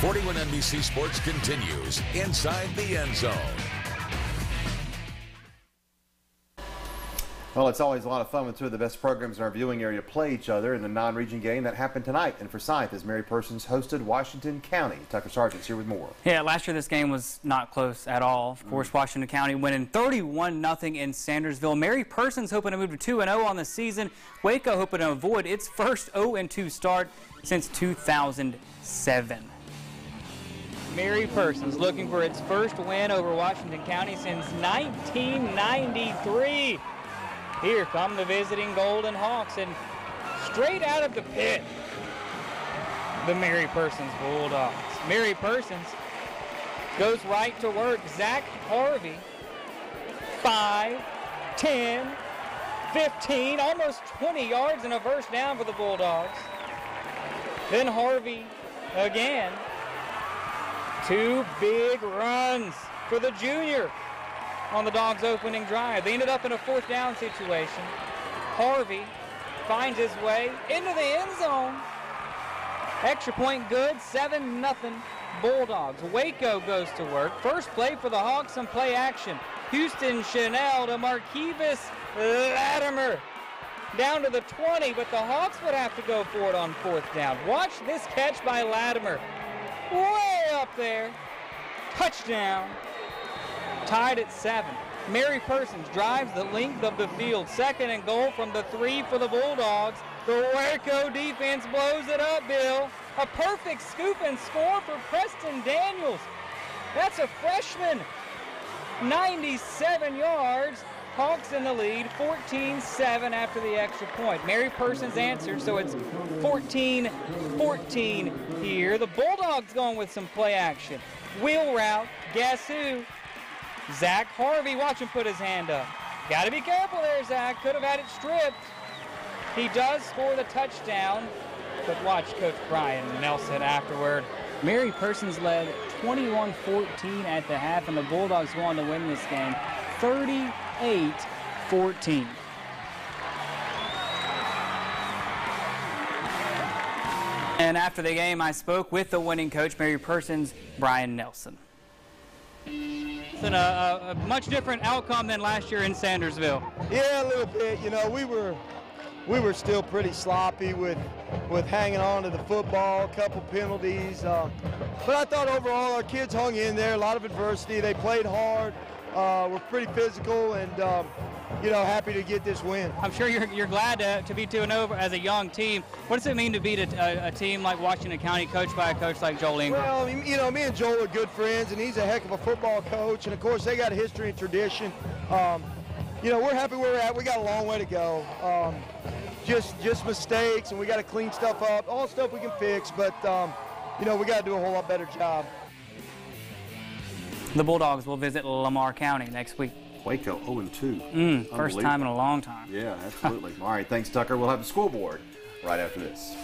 41 NBC Sports continues inside the end zone. Well, it's always a lot of fun when two of the best programs in our viewing area play each other in the non-region game that happened tonight. And Forsyth, as Mary Persons hosted Washington County. Tucker Sargent's here with more. Yeah, last year this game was not close at all. Of mm. course, Washington County winning 31-0 in Sandersville. Mary Persons hoping to move to 2-0 on the season. Waco hoping to avoid its first 0-2 start since 2007. Mary Persons looking for its first win over Washington County since 1993. Here come the visiting Golden Hawks, and straight out of the pit, the Mary Persons Bulldogs. Mary Persons goes right to work. Zach Harvey, 5, 10, 15, almost 20 yards and a first down for the Bulldogs. Then Harvey again. Two big runs for the junior on the Dogs' opening drive. They ended up in a fourth down situation. Harvey finds his way into the end zone. Extra point good, 7 nothing Bulldogs. Waco goes to work. First play for the Hawks, and play action. Houston Chanel to Marquivas Latimer. Down to the 20, but the Hawks would have to go for it on fourth down. Watch this catch by Latimer. Way up there. Touchdown tied at seven. Mary Persons drives the length of the field. Second and goal from the three for the Bulldogs. The Waco defense blows it up, Bill. A perfect scoop and score for Preston Daniels. That's a freshman. 97 yards. Hawks in the lead, 14-7 after the extra point. Mary Persons answered, so it's 14-14 here. The Bulldogs going with some play action. Wheel route, guess who? Zach Harvey, watch him put his hand up. Got to be careful there, Zach. Could have had it stripped. He does score the touchdown, but watch Coach Brian Nelson afterward. Mary Persons led 21-14 at the half, and the Bulldogs go on to win this game 38-14. And after the game, I spoke with the winning coach, Mary Persons, Brian Nelson. It's a, a, a, much different outcome than last year in Sandersville. Yeah, a little bit. You know, we were we were still pretty sloppy with with hanging on to the football, a couple penalties. Uh, but I thought overall our kids hung in there. A lot of adversity. They played hard. Uh, we're pretty physical and. Um, you know, happy to get this win. I'm sure you're, you're glad to, to be 2 0 as a young team. What does it mean to beat a, a, a, team like Washington County, coached by a coach like Joel Ingram? Well, you know, me and Joel are good friends, and he's a heck of a football coach. And of course, they got history and tradition. Um, you know, we're happy where we're at. We got a long way to go. Um, just just mistakes, and we got to clean stuff up. All stuff we can fix, but um, you know, we got to do a whole lot better job. The Bulldogs will visit Lamar County next week. Waco 0-2. Mm, first time in a long time. Yeah, absolutely. All right, thanks, Tucker. We'll have the scoreboard right after this.